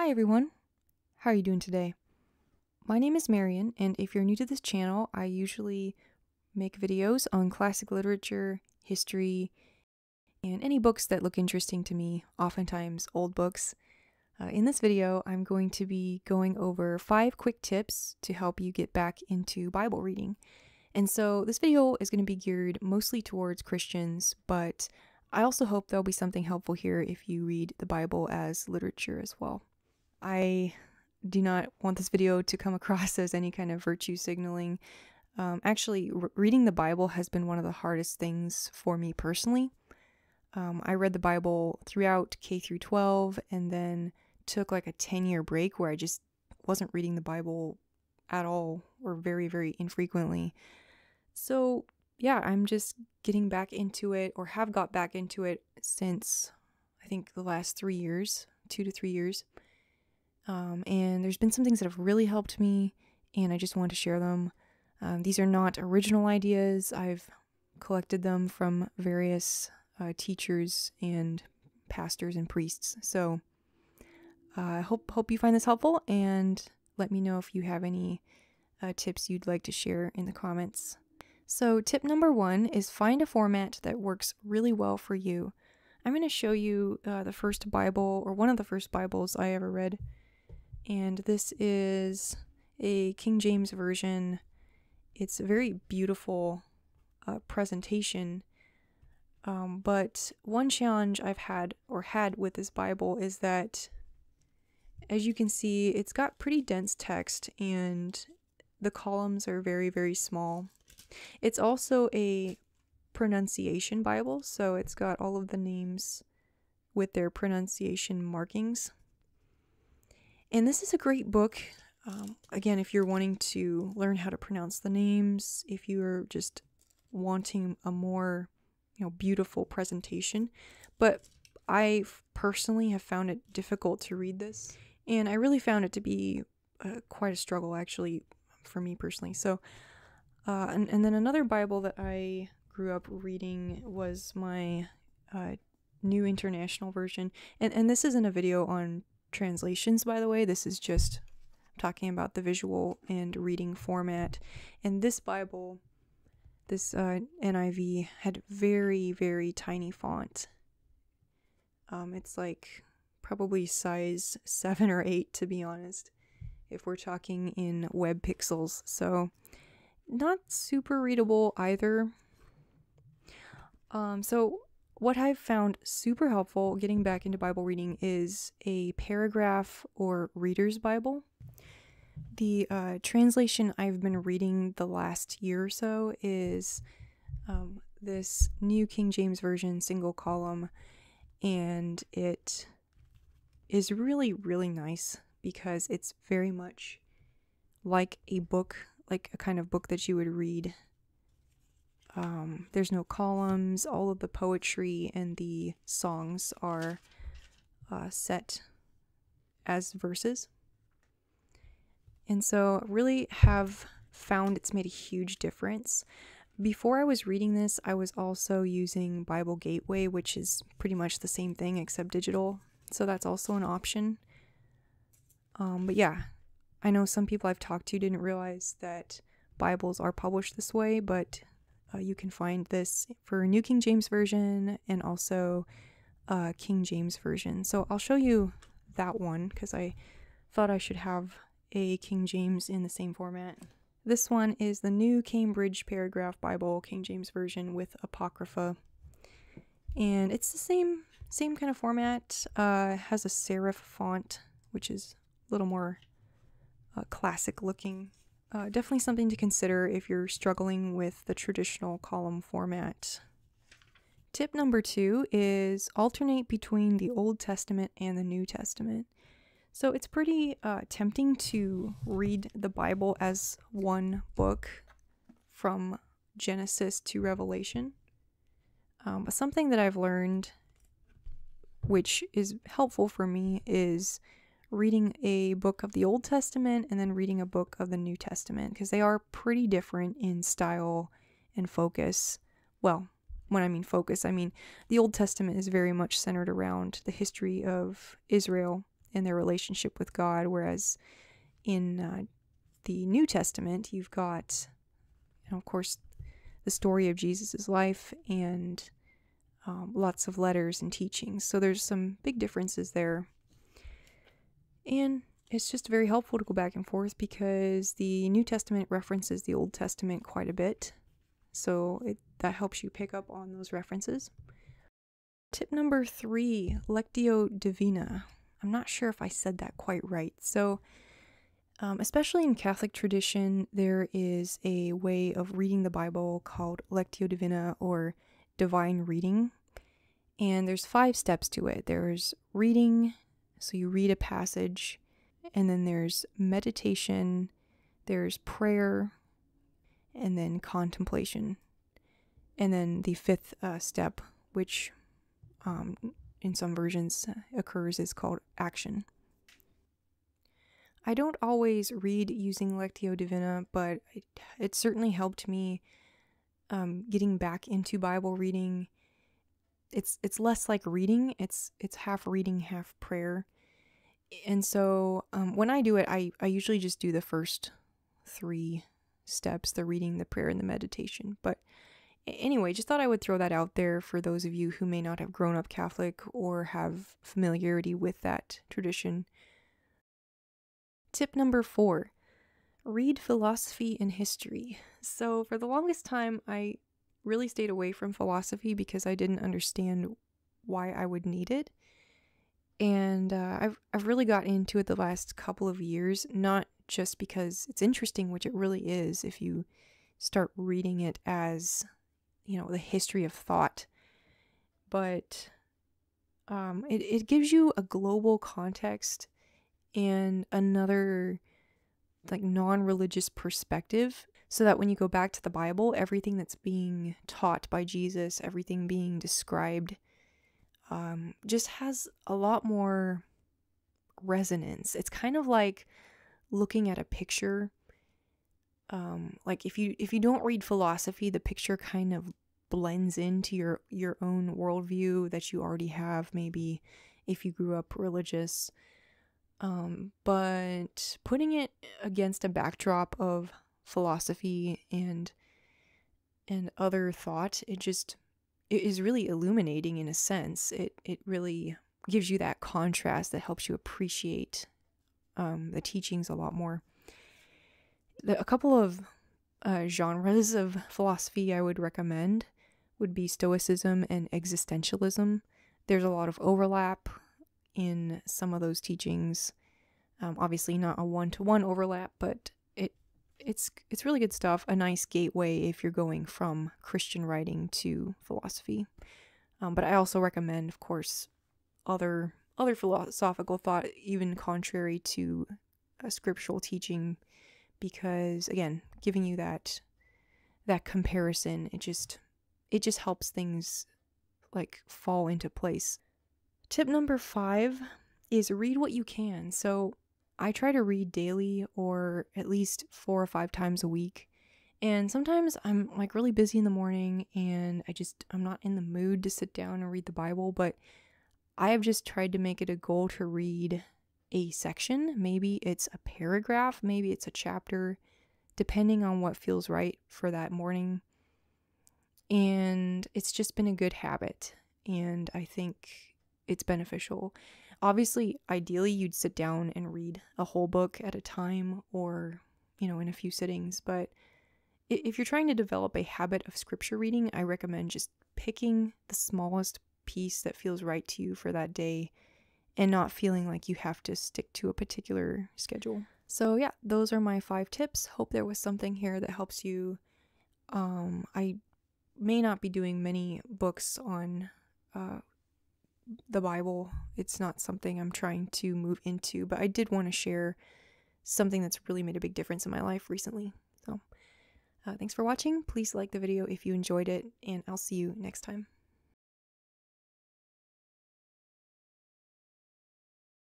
Hi everyone. How are you doing today? My name is Marian, and if you're new to this channel, I usually make videos on classic literature, history, and any books that look interesting to me, oftentimes old books. Uh, in this video, I'm going to be going over five quick tips to help you get back into Bible reading. And so this video is going to be geared mostly towards Christians, but I also hope there'll be something helpful here if you read the Bible as literature as well. I do not want this video to come across as any kind of virtue signaling. Um, actually, reading the Bible has been one of the hardest things for me personally. Um, I read the Bible throughout K through 12 and then took like a 10 year break where I just wasn't reading the Bible at all or very, very infrequently. So, yeah, I'm just getting back into it or have got back into it since I think the last three years, two to three years. Um, and there's been some things that have really helped me, and I just wanted to share them. Um, these are not original ideas. I've collected them from various uh, teachers and pastors and priests. So uh, I uh, hope hope you find this helpful, and let me know if you have any uh, tips you'd like to share in the comments. So tip number one is find a format that works really well for you. I'm going to show you uh, the first Bible or one of the first Bibles I ever read and this is a King James version. It's a very beautiful uh, presentation. Um, but one challenge I've had or had with this Bible is that, as you can see, it's got pretty dense text and the columns are very, very small. It's also a pronunciation Bible, so it's got all of the names with their pronunciation markings. And this is a great book. Um, again, if you're wanting to learn how to pronounce the names, if you're just wanting a more, you know, beautiful presentation. But I personally have found it difficult to read this, and I really found it to be uh, quite a struggle, actually, for me personally. So, uh, and, and then another Bible that I grew up reading was my uh, New International Version, and and this isn't a video on translations, by the way. This is just talking about the visual and reading format. And this Bible, this uh, NIV, had very, very tiny font. Um, it's like probably size 7 or 8, to be honest, if we're talking in web pixels. So, not super readable either. Um, so what I've found super helpful getting back into Bible reading is a paragraph or reader's Bible. The uh, translation I've been reading the last year or so is um, this New King James Version single column, and it is really, really nice because it's very much like a book, like a kind of book that you would read um, there's no columns. All of the poetry and the songs are uh, set as verses. And so, really have found it's made a huge difference. Before I was reading this, I was also using Bible Gateway, which is pretty much the same thing except digital. So, that's also an option. Um, but yeah, I know some people I've talked to didn't realize that Bibles are published this way, but uh, you can find this for New King James Version and also uh, King James Version. So I'll show you that one because I thought I should have a King James in the same format. This one is the New Cambridge Paragraph Bible, King James Version with Apocrypha. And it's the same same kind of format. Uh, has a serif font, which is a little more uh, classic looking uh, definitely something to consider if you're struggling with the traditional column format. Tip number two is alternate between the Old Testament and the New Testament. So it's pretty uh, tempting to read the Bible as one book from Genesis to Revelation. Um, but something that I've learned, which is helpful for me, is reading a book of the Old Testament and then reading a book of the New Testament because they are pretty different in style and focus. Well, when I mean focus, I mean the Old Testament is very much centered around the history of Israel and their relationship with God. Whereas in uh, the New Testament, you've got, you know, of course, the story of Jesus' life and um, lots of letters and teachings. So there's some big differences there. And it's just very helpful to go back and forth because the New Testament references the Old Testament quite a bit. So it, that helps you pick up on those references. Tip number three Lectio Divina. I'm not sure if I said that quite right. So, um, especially in Catholic tradition, there is a way of reading the Bible called Lectio Divina or divine reading. And there's five steps to it there's reading, so you read a passage, and then there's meditation, there's prayer, and then contemplation. And then the fifth uh, step, which um, in some versions occurs, is called action. I don't always read using Lectio Divina, but it, it certainly helped me um, getting back into Bible reading. It's it's less like reading; it's it's half reading, half prayer. And so um, when I do it, I I usually just do the first three steps: the reading, the prayer, and the meditation. But anyway, just thought I would throw that out there for those of you who may not have grown up Catholic or have familiarity with that tradition. Tip number four read philosophy and history. So, for the longest time, I really stayed away from philosophy because I didn't understand why I would need it. And uh, I've, I've really got into it the last couple of years, not just because it's interesting, which it really is if you start reading it as, you know, the history of thought, but um, it, it gives you a global context and another like non-religious perspective so that when you go back to the Bible, everything that's being taught by Jesus, everything being described, um, just has a lot more resonance. It's kind of like looking at a picture. Um, like if you if you don't read philosophy, the picture kind of blends into your your own worldview that you already have. Maybe if you grew up religious, um, but putting it against a backdrop of philosophy and and other thought, it just it is really illuminating in a sense. It it really gives you that contrast that helps you appreciate um, the teachings a lot more. The, a couple of uh, genres of philosophy I would recommend would be Stoicism and existentialism. There's a lot of overlap in some of those teachings. Um, obviously, not a one-to-one overlap, but it's it's really good stuff. A nice gateway if you're going from Christian writing to philosophy. Um, but I also recommend, of course, other other philosophical thought, even contrary to a scriptural teaching, because again, giving you that that comparison, it just it just helps things like fall into place. Tip number five is read what you can. So I try to read daily or at least four or five times a week. And sometimes I'm like really busy in the morning and I just, I'm not in the mood to sit down and read the Bible, but I have just tried to make it a goal to read a section. Maybe it's a paragraph, maybe it's a chapter, depending on what feels right for that morning. And it's just been a good habit. And I think it's beneficial. Obviously, ideally, you'd sit down and read a whole book at a time or, you know, in a few sittings. But if you're trying to develop a habit of scripture reading, I recommend just picking the smallest piece that feels right to you for that day and not feeling like you have to stick to a particular schedule. So, yeah, those are my five tips. Hope there was something here that helps you. Um, I may not be doing many books on uh, the Bible. It's not something I'm trying to move into, but I did want to share something that's really made a big difference in my life recently. So, uh, thanks for watching. Please like the video if you enjoyed it, and I'll see you next time.